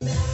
Yeah.